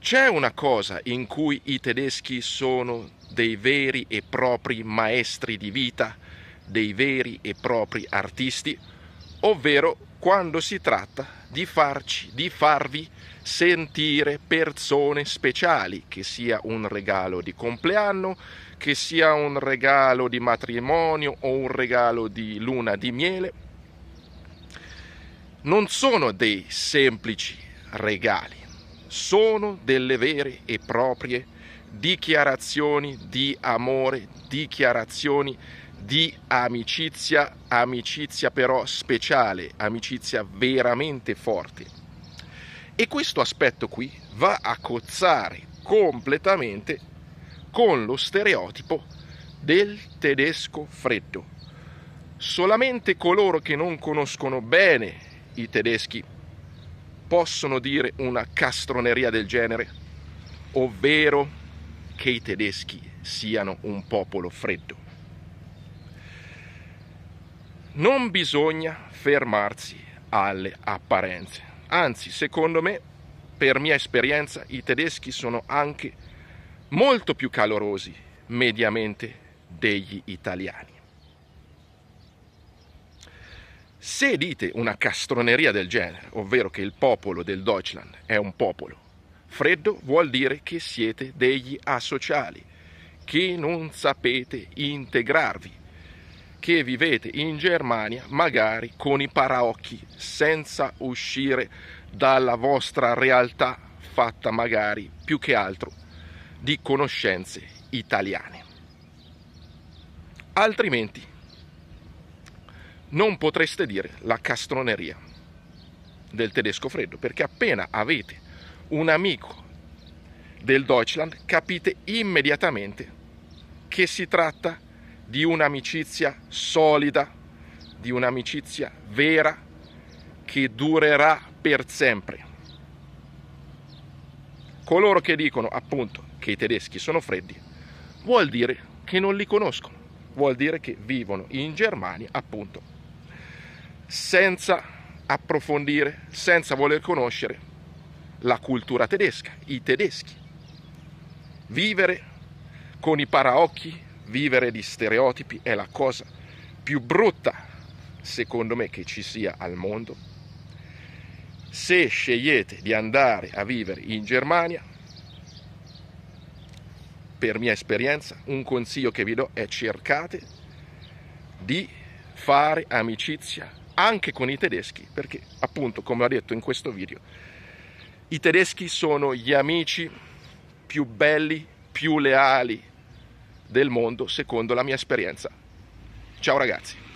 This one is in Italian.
C'è una cosa in cui i tedeschi sono dei veri e propri maestri di vita, dei veri e propri artisti, ovvero quando si tratta di farci, di farvi sentire persone speciali, che sia un regalo di compleanno, che sia un regalo di matrimonio o un regalo di luna di miele. Non sono dei semplici regali, sono delle vere e proprie dichiarazioni di amore, dichiarazioni di amicizia, amicizia però speciale, amicizia veramente forte. E questo aspetto qui va a cozzare completamente con lo stereotipo del tedesco freddo. Solamente coloro che non conoscono bene i tedeschi possono dire una castroneria del genere, ovvero che i tedeschi siano un popolo freddo. Non bisogna fermarsi alle apparenze, anzi secondo me, per mia esperienza, i tedeschi sono anche molto più calorosi mediamente degli italiani. Se dite una castroneria del genere, ovvero che il popolo del Deutschland è un popolo freddo, vuol dire che siete degli asociali, che non sapete integrarvi, che vivete in Germania magari con i paraocchi, senza uscire dalla vostra realtà fatta magari più che altro di conoscenze italiane. Altrimenti non potreste dire la castroneria del tedesco freddo, perché appena avete un amico del Deutschland capite immediatamente che si tratta di un'amicizia solida, di un'amicizia vera che durerà per sempre. Coloro che dicono appunto che i tedeschi sono freddi vuol dire che non li conoscono, vuol dire che vivono in Germania appunto senza approfondire, senza voler conoscere la cultura tedesca, i tedeschi. Vivere con i paraocchi, vivere di stereotipi è la cosa più brutta, secondo me, che ci sia al mondo. Se scegliete di andare a vivere in Germania, per mia esperienza, un consiglio che vi do è cercate di fare amicizia anche con i tedeschi, perché appunto, come ho detto in questo video, i tedeschi sono gli amici più belli, più leali del mondo, secondo la mia esperienza. Ciao ragazzi!